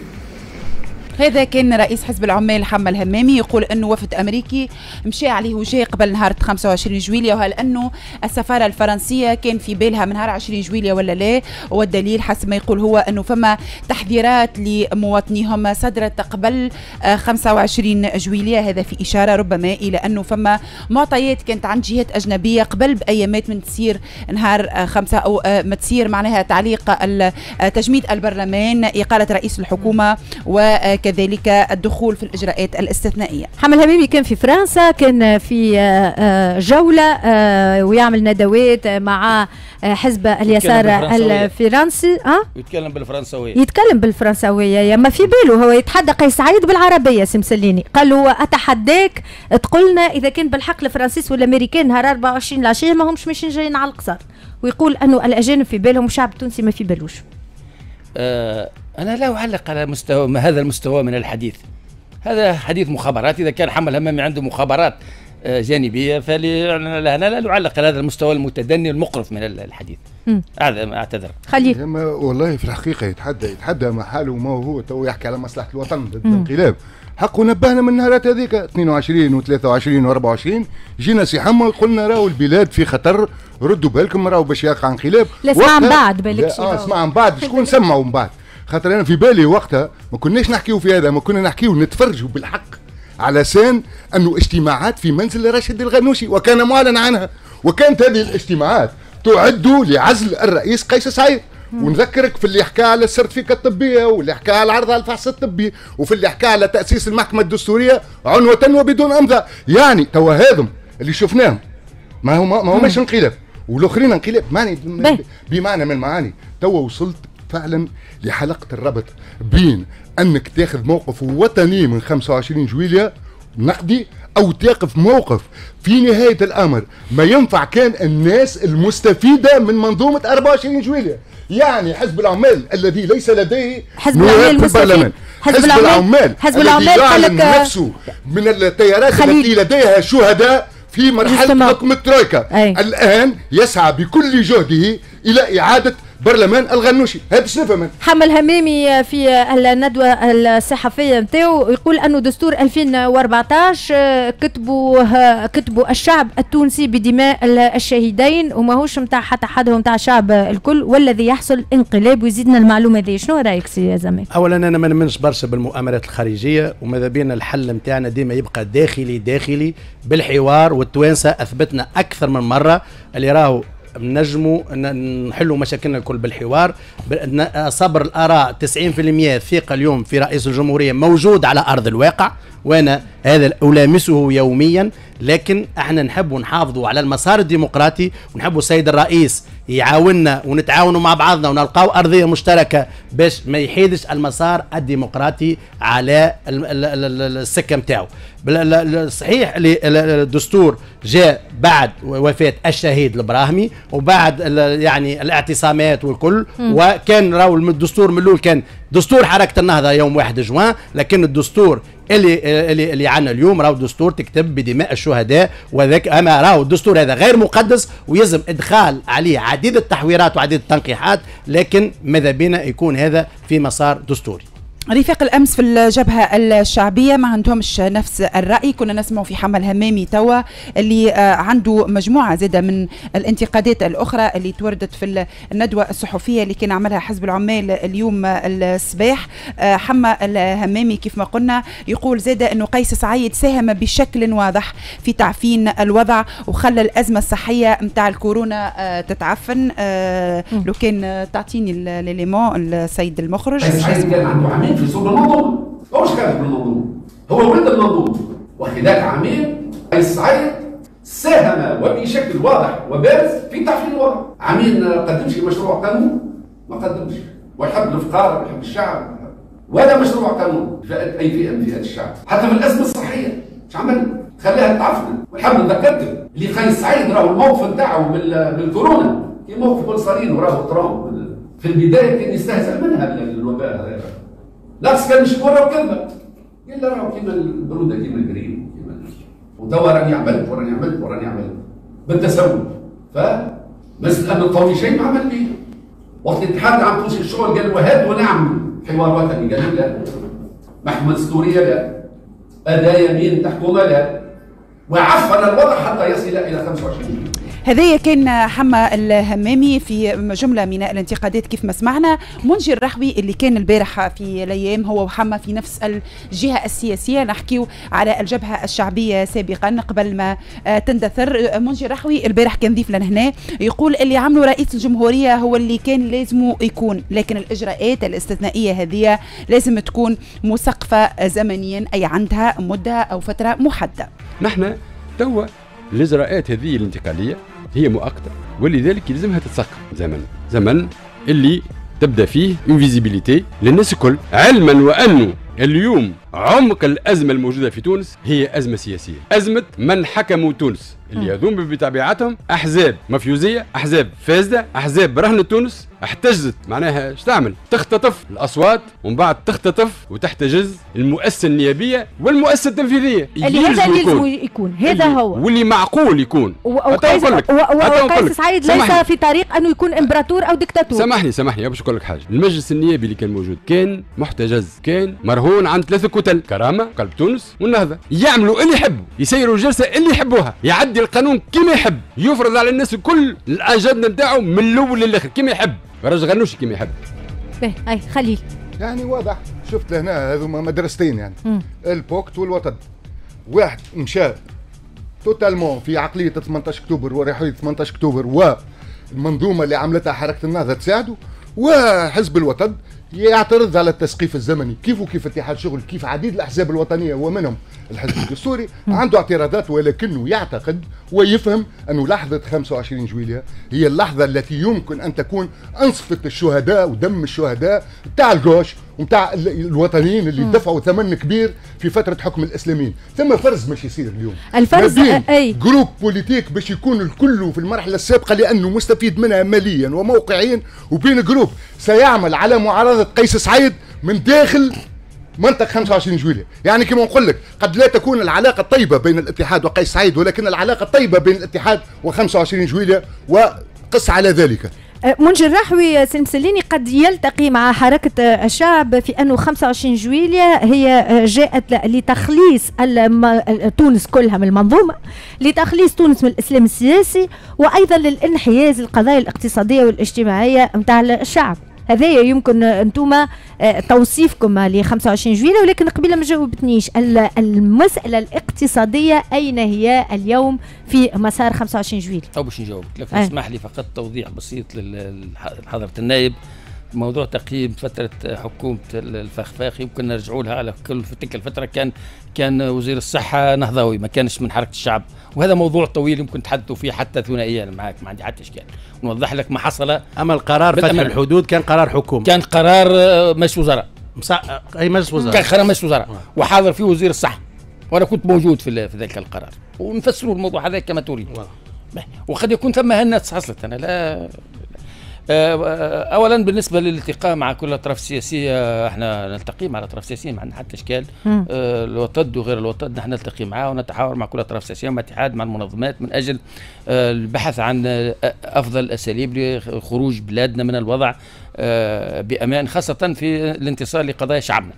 هذا كان رئيس حزب العمال حمى الهمامي يقول أنه وفد أمريكي مشى عليه وجاء قبل نهار 25 جويليا وهل أنه السفارة الفرنسية كان في بالها من نهار 20 جويليا ولا لا؟ والدليل حسب ما يقول هو أنه فما تحذيرات لمواطنيهم صدرت قبل 25 آه، جويليا هذا في إشارة ربما إلى أنه فما معطيات كانت عند جهات أجنبية قبل بأيامات من تسير نهار آه، خمسة أو آه، ما تسير معناها تعليق تجميد البرلمان إقالة رئيس الحكومة وكذلك كذلك الدخول في الإجراءات الاستثنائية. حمل هميمي كان في فرنسا كان في آه، آه، جولة آه، ويعمل ندوات مع حزب اليسار الفرنسي ها يتكلم بالفرنسوية يتكلم بالفرنسوية يا ما في باله هو يتحدى قيس سعيد بالعربية سمسليني قال له أتحداك؟ تقولنا إذا كان بالحق الفرنسيس والأمريكان نهار 24 العشية ما همش ماشيين جايين على القصر. ويقول أنه الأجانب في بالهم والشعب التونسي ما في بالوش. آه أنا لا أعلق على مستوى هذا المستوى من الحديث. هذا حديث مخابرات. إذا كان حمل همامي عنده مخابرات آه، جانبية فانا لا نعلق على هذا المستوى المتدني المقرف من الحديث. أعتذر. خليل. والله في الحقيقة يتحدى يتحدى مع حاله وما هو تو يحكي على مصلحة الوطن ضد الانقلاب. حقه نبهنا من النهارات هذيك 22 و23 و24 جينا سي حما قلنا راهو البلاد في خطر. ردوا بالكم راهو باش يقع انقلاب. لا اسمع من بعد بالك آه اسمع من بعد. شكون سمعوا من بعد؟ خاطر أنا في بالي وقتها ما كناش نحكيو في هذا ما كنا نحكيو نتفرجوا بالحق على سان أنه اجتماعات في منزل راشد الغنوشي وكان معلن عنها. وكانت هذه الاجتماعات تعد لعزل الرئيس قيس سعيد ونذكرك في اللي حكى على ال certificat الطبية واللي حكى على العرض على الفحص الطبي وفي اللي حكى على تأسيس المحكمة الدستورية عنوة وبدون امضاء يعني توا هذم اللي شفناهم ما هو ما هو مش انقلاب. والآخرين انقلاب. معني بمعنى من المعاني. توا وصلت فعلا لحلقة الربط بين أنك تاخذ موقف وطني من 25 جويليا نقدي أو تقف موقف في نهاية الأمر. ما ينفع كان الناس المستفيدة من منظومة 24 جويليا يعني حزب العمال الذي ليس لديه حزب العمال المستفيد حزب العمال حزب العمال قال نفسه من التيارات. التي لديها شهداء في مرحلة حكم الترويكا. الآن يسعى بكل جهده إلى إعادة برلمان الغنوشي. هذا شنو من؟ حمة الهمامي في الندوة الصحفية نتاعو يقول انه دستور 2014 كتبوا كتبوا الشعب التونسي بدماء الشهيدين وماهوش نتاع حتى حد نتاع الشعب الكل والذي يحصل انقلاب ويزيدنا المعلومة هذه. شنو رأيك سي زمان اولا أنا ما نمنش برشا بالمؤامرات الخارجية وماذا بينا الحل نتاعنا ديما يبقى داخلي داخلي بالحوار والتوانسة أثبتنا أكثر من مرة اللي راهو نجموا نحلوا مشاكلنا الكل بالحوار. صبر الآراء 90% ثقة اليوم في رئيس الجمهورية موجود على أرض الواقع. وأنا هذا ألامسه يوميا. لكن إحنا نحب نحافظوا على المسار الديمقراطي ونحب السيد الرئيس يعاوننا ونتعاونوا مع بعضنا ونلقاو أرضية مشتركة باش ما يحيدش المسار الديمقراطي على السكة نتاعو صحيح الدستور جاء بعد وفاة الشهيد الإبراهيمي وبعد يعني الاعتصامات والكل وكان راهو الدستور من الأول كان دستور حركة النهضة يوم 1 جوان لكن الدستور اللي اللي اللي عندنا اليوم راهو دستور تكتب بدماء الشهداء وذاك أما راهو الدستور هذا غير مقدس ويلزم إدخال عليه عديد التحويرات وعديد التنقيحات لكن ماذا بينا يكون هذا في مسار دستوري؟ رفاق الأمس في الجبهة الشعبية ما عندهمش نفس الرأي. كنا نسمع في حمل همامي توا اللي آه، عنده مجموعة زادة من الانتقادات الأخرى اللي توردت في الندوة الصحفية اللي كان عملها حزب العمال اليوم الصباح. آه، حما الهمامي كيف ما قلنا يقول زادة إنه قيس سعيد ساهم بشكل واضح في تعفين الوضع وخلى الأزمة الصحية نتاع الكورونا آه، تتعفن. لو كان تعطيني ليليمون السيد المخرج. قيس سعيد كان عنده عميل في صلب المنظومه هو مش كان في المنظومه هو ولد المنظومه وخلال عامين قيس سعيد ساهم وبشكل واضح وبارز في تعفين الوضع. عامين قدمش مشروع قانون؟ ما قدمش. ويحب الفقراء ويحب الشعب. ولا مشروع قانون. فئة أي فئة من فئات الشعب. حتى في الأزمة الصحية. مش عمل. خلاها تعفن. ونحب نذكرك اللي قيس سعيد راهو الموقف نتاعو من الكورونا في موقف بولسارينو راهو ترامب. في البداية كان يستهزأ منها الوباء هذا. لا كان مش مرة وكذبة قال له راهو كيما البرودة كيما الجرين كيما وتوا راني عملت وراني عملت وراني عملت. بالتسول ف بس الامن القومي شيء ما عمل به وقت الاتحاد عم توصل الشغل قال وهات ونعمل حوار وطني قال لا. محكمة دستورية لا. أداة يمين تحكمها لا. وعفن الوضع حتى يصل إلى 25 هذايا كان حما الهمامي في جملة من الانتقادات كيف ما سمعنا. منجي الرحوي اللي كان البارح في الأيام هو وحما في نفس الجهة السياسية. نحكيو على الجبهة الشعبية سابقا قبل ما تندثر. منجي الرحوي البارح كان ضيف لنا هنا يقول اللي عمله رئيس الجمهورية هو اللي كان لازم يكون لكن الإجراءات الاستثنائية هذه لازم تكون مسقفة زمنيا أي عندها مدة أو فترة محددة. نحن توا الإجراءات هذه الانتقالية هي مؤقتة. ولذلك يلزمها تتسقف زمن. زمن اللي تبدأ فيه une visibilité للناس الكل. علما وأنه اليوم عمق الأزمة الموجودة في تونس هي أزمة سياسية. أزمة من حكموا تونس اللي هذوم بطبيعتهم أحزاب مافيوزية أحزاب فاسدة أحزاب رهن تونس احتجزت. معناها إيش تعمل؟ تختطف الأصوات ومن بعد تختطف وتحتجز المؤسسة النيابية والمؤسسة التنفيذية. اللي هذا اللي يكون. يكون. هذا هو. واللي معقول يكون. وقيس وقيس سعيد ليس في طريق انه يكون إمبراطور أو دكتاتور. سامحني سامحني باش نقول لك حاجة. المجلس النيابي اللي كان موجود كان محتجز كان مرهون. عن ثلاثة كتل. كرامة قلب تونس والنهضة. يعملوا اللي يحبوا يسيروا الجلسه اللي يحبوها. يعدي القانون كما يحب. يفرض على الناس الكل الأجندة نتاعو من الأول للآخر كما يحب. راجل غنوشي كما يحب. باهي اي خليل يعني واضح. شفت هنا هذوما مدرستين يعني. ال POCT والوطد واحد مشى totalement في عقلية 18 أكتوبر ورحله 18 أكتوبر والمنظومه اللي عملتها حركة النهضة تساعده وحزب الوطن يعترض على التسقيف الزمني. كيف وكيف اتحاد شغل؟ كيف عديد الأحزاب الوطنية؟ ومنهم الحزب الدستوري. عنده اعتراضات ولكنه يعتقد ويفهم انه لحظة 25 جويليا هي اللحظة التي يمكن أن تكون انصفت الشهداء ودم الشهداء تاع الجيش وتاع الوطنيين اللي مم. دفعوا ثمن كبير في فترة حكم الإسلاميين. ثم فرز مش يصير اليوم. الفرز أي. groupe politique باش يكون الكل في المرحلة السابقة لأنه مستفيد منها ماليا وموقعيا. وبين groupe سيعمل على معارضة قيس سعيد من داخل منطقة 25 جويلية. يعني كما نقول لك قد لا تكون العلاقة الطيبه بين الاتحاد وقيس سعيد ولكن العلاقة الطيبه بين الاتحاد و25 جويلية وقس على ذلك. منجي الرحوي سلمسليني قد يلتقي مع حركة الشعب في أنه 25 جويلية. هي جاءت لتخليص تونس كلها من المنظومة لتخليص تونس من الإسلام السياسي وأيضا للانحياز للقضايا الاقتصادية والاجتماعية متاع الشعب. هذايا يمكن أنتم آه، توصيفكم ل 25 جويلة ولكن قبيلة ما جاوبتنيش. المسألة الاقتصادية أين هي اليوم في مسار 25 جويلة؟ أو باش نجاوبك. لكن اسمح لي فقط توضيح بسيط لحضرة النائب. موضوع تقييم فترة حكومة الفخفاخ يمكن نرجعوا لها على كل في تلك الفترة. كان كان وزير الصحة نهضوي ما كانش من حركة الشعب. وهذا موضوع طويل يمكن تحدثوا فيه حتى ثنائيا معك ما عندي حتى إشكال. نوضح لك ما حصل. أما القرار فتح الحدود كان قرار حكومة. كان قرار آه، مجلس وزراء. أي مجلس وزراء؟ كان قرار مجلس وزراء. آه. وحاضر فيه وزير الصحة. وأنا كنت موجود في, في ذلك القرار. ونفسروا الموضوع هذا كما تريد. وقد يكون ثم هنات حصلت. أنا لا اولا بالنسبة للالتقاء مع كل الاطراف السياسية إحنا نلتقي مع الاطراف السياسية ما عندنا حتى إشكال. آه، الوطد وغير الوطد نحن نلتقي معه ونتحاور مع كل الاطراف السياسية مع اتحاد مع المنظمات من أجل البحث عن أفضل الاساليب لخروج بلادنا من الوضع بأمان خاصة في الانتصار لقضايا شعبنا.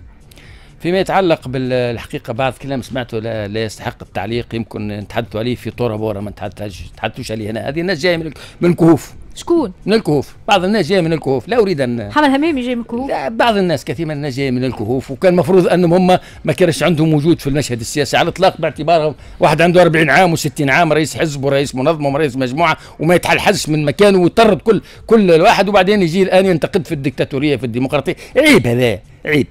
فيما يتعلق بالحقيقة بعض كلام سمعته لا, لا يستحق التعليق. يمكن نتحدثوا عليه في طورة بورة ما نتحدثوش عليه هنا. هذه الناس جاية من الكهوف شكون؟ من الكهوف، بعض الناس جاي من الكهوف، لا أريد ان حمد همامي جاي من الكهوف؟ لا بعض الناس كثير من الناس جاي من الكهوف. وكان المفروض أنهم هم ما كانش عندهم وجود في المشهد السياسي. على الإطلاق باعتبارهم واحد عنده 40 عام و60 عام رئيس حزب ورئيس منظمة ورئيس مجموعة وما يتحلحش من مكانه ويطرد كل كل واحد وبعدين يجي الآن ينتقد في الدكتاتورية في الديمقراطية، عيب هذا عيب.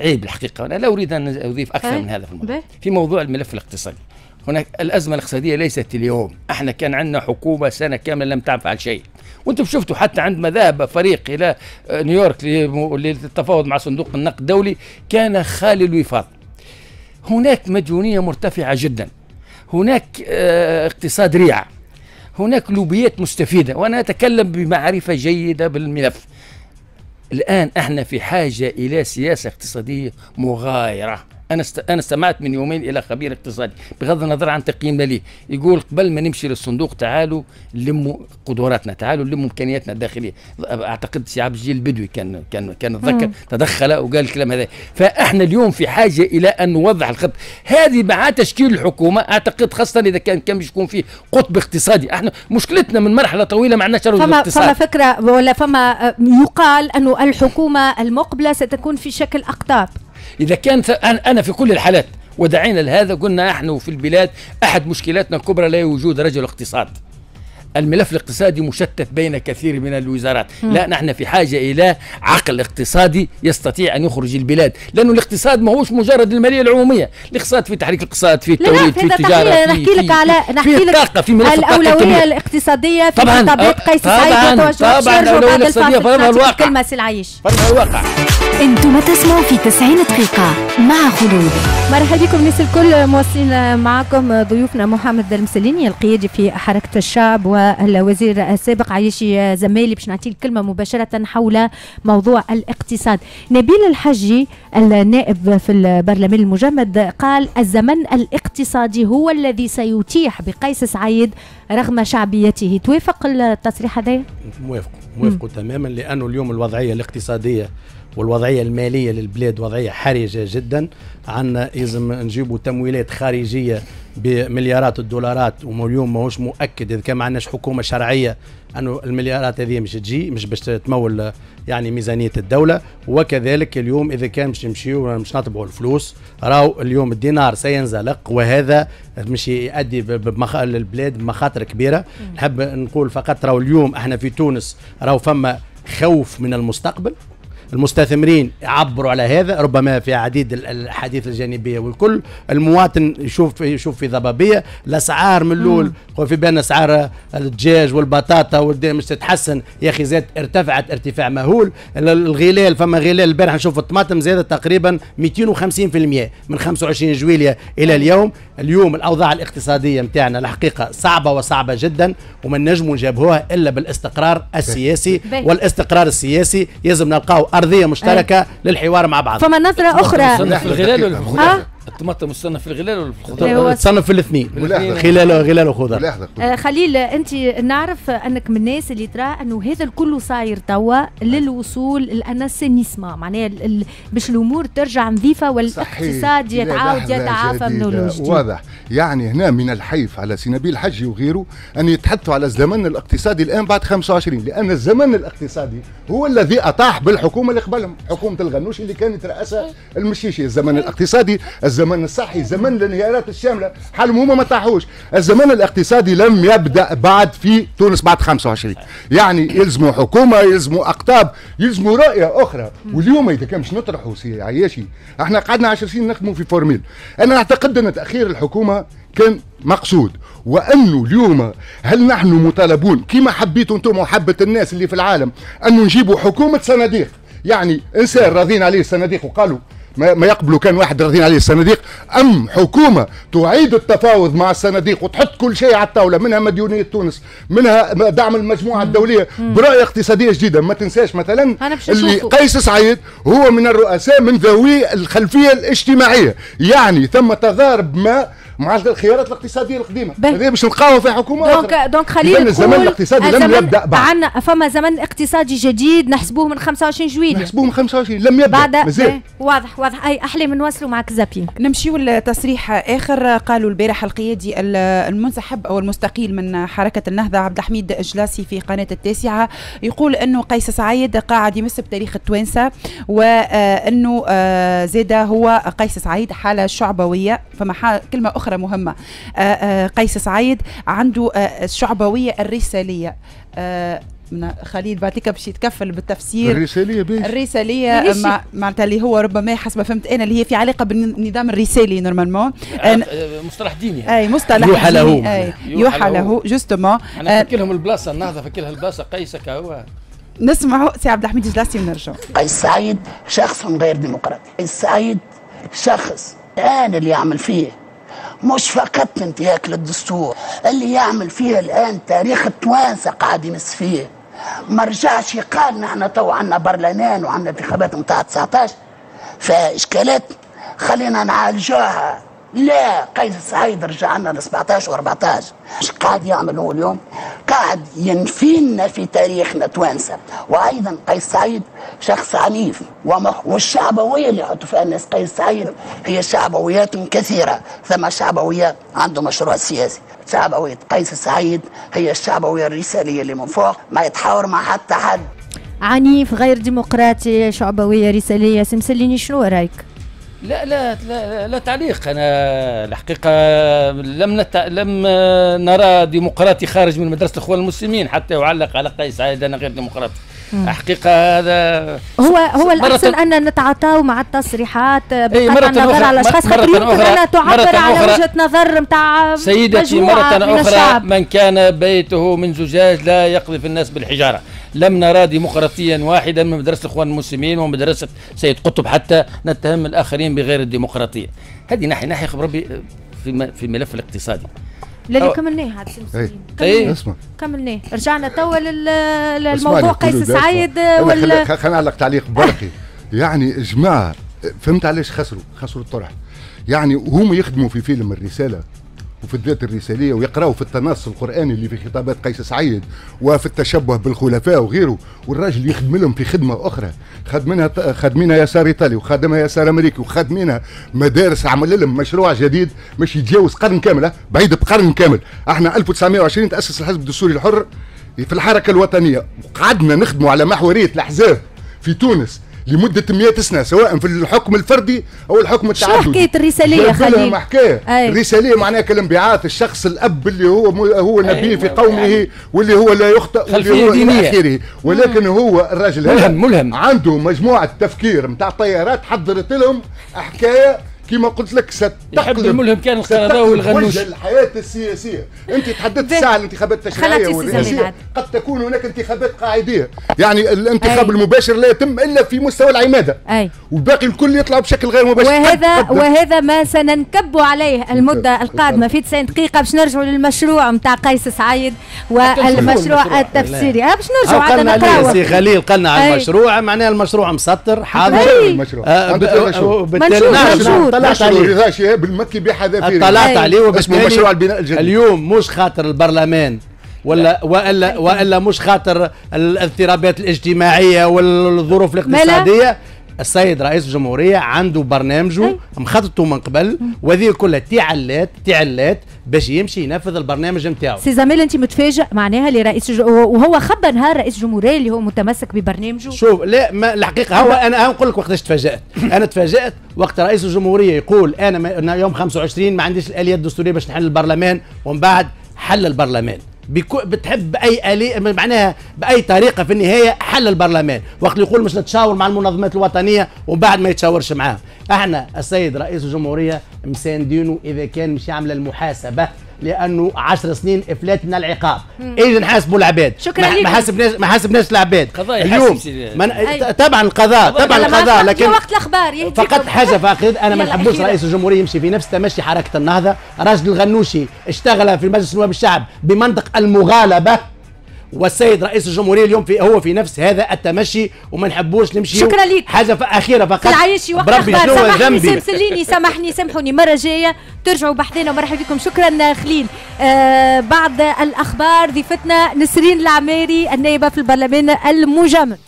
عيب الحقيقة. أنا لا أريد أن أضيف أكثر من هذا في الموضوع. في موضوع الملف اقتصادي هناك الأزمة الاقتصادية ليست اليوم. إحنا كان عندنا حكومة سنة كاملة لم تفعل شيء. وأنتم شفتوا حتى عندما ذهب فريق إلى نيويورك للتفاوض مع صندوق النقد الدولي كان خالي الوفاض هناك مديونية مرتفعة جدا. هناك آه اقتصاد ريع. هناك لوبيات مستفيدة. وأنا أتكلم بمعرفة جيدة بالملف. الآن إحنا في حاجة إلى سياسة اقتصادية مغايرة. أنا است... أنا استمعت من يومين إلى خبير اقتصادي. بغض النظر عن تقييمنا ليه يقول قبل ما نمشي للصندوق تعالوا لموا قدراتنا تعالوا لموا إمكانياتنا الداخلية. أعتقد سي عبد الجليل البدوي كان كان كان اتذكر تدخل وقال الكلام هذا. فإحنا اليوم في حاجة إلى أن نوضح الخط. هذه مع تشكيل الحكومة أعتقد خاصة إذا كان كان يكون فيه قطب اقتصادي. إحنا مشكلتنا من مرحلة طويلة ما عندناش فما فما فكرة ولا فما يقال أنه الحكومة المقبلة ستكون في شكل أقطاب. إذا كان أنا في كل الحالات ودعينا لهذا قلنا نحن في البلاد أحد مشكلاتنا الكبرى لا وجود رجل اقتصاد. الملف الاقتصادي مشتت بين كثير من الوزارات. م. لا نحن في حاجة إلى عقل اقتصادي يستطيع أن يخرج البلاد لأنه الاقتصاد ما هوش مجرد المالية العمومية. الاقتصاد في تحريك الاقتصاد في التوريد في التجارة نحكي لك على نحكي لك في ملف الأولوية الاقتصادية في طبعا قيس سعيد وتوجه طبعا الأولوية الاقتصادية فرضها الواقع. كلمة العيش فرضها الواقع. أنتم تسمعوا في 90 دقيقة مع خلود. مرحبا بكم الناس الكل مواصلين معكم ضيوفنا محمد المسليني القيادي في حركة الشعب والوزير السابق عايشي زمالي باش نعطي الكلمة مباشرة حول موضوع الاقتصاد. نبيل الحجي النائب في البرلمان المجمد قال الزمن الاقتصادي هو الذي سيتيح بقيس سعيد رغم شعبيته. توافق التصريح هذا؟ موافق. موافق تماما لأنه اليوم الوضعية الاقتصادية والوضعية المالية للبلاد وضعية حرجة جدا. عندنا لازم نجيبوا تمويلات خارجية بمليارات الدولارات واليوم ماهوش مؤكد إذا كان ما عندناش حكومة شرعية أنه المليارات هذه مش تجي مش باش تمول يعني ميزانية الدولة. وكذلك اليوم إذا كان مش نمشيو مش نطبعوا الفلوس راهو اليوم الدينار سينزلق وهذا مش يؤدي بمخ... للبلاد بمخاطر كبيرة. نحب نقول فقط راهو اليوم إحنا في تونس راهو فما خوف من المستقبل. المستثمرين يعبروا على هذا ربما في عديد الأحاديث الجانبية والكل. المواطن يشوف يشوف في ضبابية. الأسعار من الأول في بالنا أسعار الدجاج والبطاطا مش تتحسن. يا أخي زاد ارتفعت ارتفاع مهول. الغلال فما غلال البارح نشوف الطماطم زادت تقريبا 250% من 25 جويليا إلى اليوم. اليوم الأوضاع الاقتصادية نتاعنا الحقيقة صعبة وصعبة جدا وما نجموا نجابهوها إلا بالاستقرار السياسي والاستقرار السياسي يلزم نلقاو أرضية مشتركة أي. للحوار مع بعض. فما نظرة أخرى؟ الطماطم مصنف في الغلال ولا في لا، الخضار؟ تصنف في الاثنين غلال وخضر والأخضر آه، خليل انت نعرف انك من الناس اللي ترى انه هذا الكل صاير توا للوصول للانسينيسما معناها باش الأمور ترجع نظيفة والاقتصاد صحيح. يتعاود يتعافى من جديدة. اول وجديد واضح يعني هنا من الحيف على سنابيل الحجي وغيره أن يتحدثوا على الزمن الاقتصادي الآن بعد 25 لأن الزمن الاقتصادي هو الذي اطاح بالحكومة اللي قبلهم حكومة الغنوشي اللي كانت رئاسة المشيشي. الزمن الاقتصادي الزمن الصحي زمن الانهيارات الشاملة. حالهم هما ما طاحوش. الزمن الاقتصادي لم يبدأ بعد في تونس بعد 25 يعني يلزموا حكومة يلزموا أقطاب يلزموا رؤية أخرى. واليوم إذا كان مش نطرحوا سي عياشي إحنا قعدنا 10 سنين نخدموا في formule. أنا أعتقد أن تأخير الحكومة كان مقصود. وانه اليوم هل نحن مطالبون كما حبيتوا أنتم وحبت الناس اللي في العالم انه نجيبوا حكومة صناديق؟ يعني إنسان راضين عليه الصناديق وقالوا ما يقبلوا كان واحد راضين عليه الصناديق أم حكومة تعيد التفاوض مع الصناديق وتحط كل شيء على الطاولة منها مديونية تونس منها دعم المجموعة الدولية برؤيه اقتصادية جديدة. ما تنساش مثلا اللي. قيس سعيد هو من الرؤساء من ذوي الخلفية الاجتماعية. يعني ثم تضارب ما مع الخيارات الاقتصادية القديمة. هذه باش نلقاوها في حكومة donc. donc خليل إذن الزمن نقول الاقتصادي لم يبدأ بعد. عنا فما زمن اقتصادي جديد نحسبوه من 25 جويلية نحسبوه من 25 لم يبدأ. بعد مازال. باهي، واضح واضح. اي أحلى من نواصلوا معك زابين. نمشيو لتصريح آخر. قالوا البارح القيادي ال- المنسحب أو المستقيل من حركة النهضة عبد الحميد الجلاسي في قناة التاسعة. يقول إنه قيس سعيد قاعد يمس بتاريخ التوانسة وإنه زاد هو قيس سعيد حالة شعبوية. فما كلمة أخرى مهمة. آه، آه، قيس سعيد عنده آه، الشعبوية الرسالية. آه، من خليل بعتيك باش يتكفل بالتفسير. الرسالية بيش. الرسالية معناتها اللي هو ربما حسب ما فهمت أنا اللي هي في علاقة بالنظام الرسالي نورمالمون مصطلح ديني. أي مصطلح يوحى له. يوحى له. justement أنا فكر لهم البلاصة النهضة فكر لها البلاصة قيسك هو. نسمعوا سي عبد الحميد الجلاسي ونرجعوا قيس سعيد شخص غير ديمقراطي. قيس سعيد شخص الآن اللي يعمل فيه مش فقط انتهاك للدستور اللي يعمل فيه الآن تاريخ التوانسة قاعد يمس فيه ما رجعش قال نحن تو عندنا برلمان وعندنا انتخابات نتاع 19 فإشكالات خلينا نعالجوها. لا قيس سعيد رجع لنا ل 17 و14 مش قاعد يعمل هو اليوم؟ قاعد ينفينا في تاريخنا توانسة. وأيضا قيس سعيد شخص عنيف. والشعبوية اللي يحطوا فيها الناس. قيس سعيد هي شعبويات كثيرة. ثم شعبوية عنده مشروع سياسي. شعبوية قيس سعيد هي الشعبوية الرسالية اللي من فوق. ما يتحاور مع حتى حد. عنيف غير ديمقراطي شعبوية رسالية. سمسليني شنو رأيك؟ لا لا لا, لا, تعليق. أنا الحقيقة لم نت... لم نرى ديمقراطي خارج من مدرسة الإخوان المسلمين حتى يعلق على قيس سعيد أنا غير ديمقراطي. حقيقة هذا هو هو الاحسن أن نتعاطاو مع التصريحات مرة النظر على الأشخاص. خاطر يمكن أخرى- انها تعبر على. وجهة نظر نتاع سيدتي مجموعة مرة من كان بيته من زجاج لا يقذف الناس بالحجارة. لم نرى ديمقراطيا واحدا من مدرسة الإخوان المسلمين ومدرسة سيد قطب حتى نتهم الآخرين بغير الديمقراطية. هذه ناحية ناحية خبر ربي في في الملف الاقتصادي. لا كملناه هذا إيه. كملناه. اسمع. كملناه. رجعنا توا للموضوع قيس. سعيد ولا خل- خليني اعلق تعليق برقي. *laughs* يعني جماعة فهمت علاش خسروا خسروا الطرح. يعني هم يخدموا في فيلم الرسالة. وفي الذات الرسالية ويقراوا في التنص القرآني اللي في خطابات قيس سعيد وفي التشبه بالخلفاء وغيره والراجل يخدم لهم في خدمة أخرى. خدمينها خدمينها يسار إيطالي وخدمها يسار أمريكي وخدمينها مدارس عمل لهم مشروع جديد مش يتجاوز قرن كامل بعيد بقرن كامل. إحنا 1920 تأسس الحزب الدستوري الحر في الحركة الوطنية. وقعدنا نخدموا على محورية الأحزاب في تونس. لمدة 100 سنة سواء في الحكم الفردي أو الحكم شنو التعددي حكاية الرسالية جاب لهم خليل؟ حكايه. الرسالية معناها كالانبعاث الشخص الأب اللي هو م- هو نبي في. قومه واللي هو لا يخطئ واللي هو إلى دينية. آخره ولكن هو الراجل هذا ملهم- ملهم. عنده مجموعة تفكير نتاع طيارات حضرت لهم حكاية كما قلت لك ستقلب. الملهم كان القرضاوي والغنوش. وجه الحياة السياسية. انت تحددت باهي. ساعة الانتخابات التشريعية والرئاسية. قد تكون هناك انتخابات قاعدية. يعني الانتخاب أي. المباشر لا يتم إلا في مستوى العمادة. أي. والباقي الكل يطلع بشكل غير مباشر. وهذا قد- وهذا ما سننكب عليه المدة القادمة. في 90 دقيقة باش نرجعوا للمشروع نتاع قيس سعيد والمشروع المشروع. التفسيري. آه، باش نرجعوا عاد عليه نقراوه. سي خليل قالنا على أي. المشروع. معناها المشروع مسطر حاضر. أي. المشروع. آه، منشور. اطلعت عليه. شهاب المكي بحذافيره. اطلعت عليه اسمه مشروع البناء الجديد. اليوم مش خاطر البرلمان ولا والا وإلا مش خاطر الاضطرابات الاجتماعية والظروف الاقتصادية. السيد رئيس الجمهورية عنده برنامجه مخططه من قبل وهذه كلها تعلات تعلات باش يمشي ينفذ البرنامج نتاعو. سي زميل أنت متفاجئ معناها لرئيس الج... وهو خبر نهار رئيس الجمهورية اللي هو متمسك ببرنامجه؟ شوف لا ما الحقيقة هو أنا نقول لك وقتاش تفاجأت. *coughs* أنا تفاجأت وقت رئيس الجمهورية يقول أنا يوم 25 ما عنديش الآليات الدستورية باش نحل البرلمان ومن بعد حل البرلمان. بتحب بأي آلية معناها بأي طريقة في النهاية حل البرلمان. وقت يقول مش نتشاور مع المنظمات الوطنية وبعد ما يتشاورش معاهم. إحنا السيد رئيس الجمهورية مساندينه إذا كان مش يعمل المحاسبة. لأنه 10 سنين إفلات من العقاب. إيش نحاسبوا العباد. شكرا ما حاسبناش ما حاسبناش العباد. اليوم من... طبعا القضاء طبعا القضاء لكن وقت الأخبار فقط حاجة فقط أنا ما نحبوش رئيس الجمهورية يمشي في نفس تمشي حركة النهضة. راجل الغنوشي اشتغل في مجلس نواب الشعب بمنطق المغالبة. والسيد رئيس الجمهورية اليوم في هو في نفس هذا التمشي وما نحبوش نمشي شكرا ليك حاجة أخيرة فقط. العيشي وقت الاخبار سامحني سليني سامحني سامحوني. مرة جاية ترجعوا بحثنا ومرحبا بكم. شكرا خليل. آه بعد الأخبار ضيفتنا نسرين العماري النائبة في البرلمان المجمد